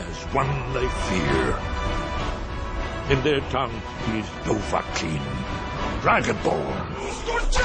as one they fear. In their tongue, he is Dovahkiin, Dragonborn.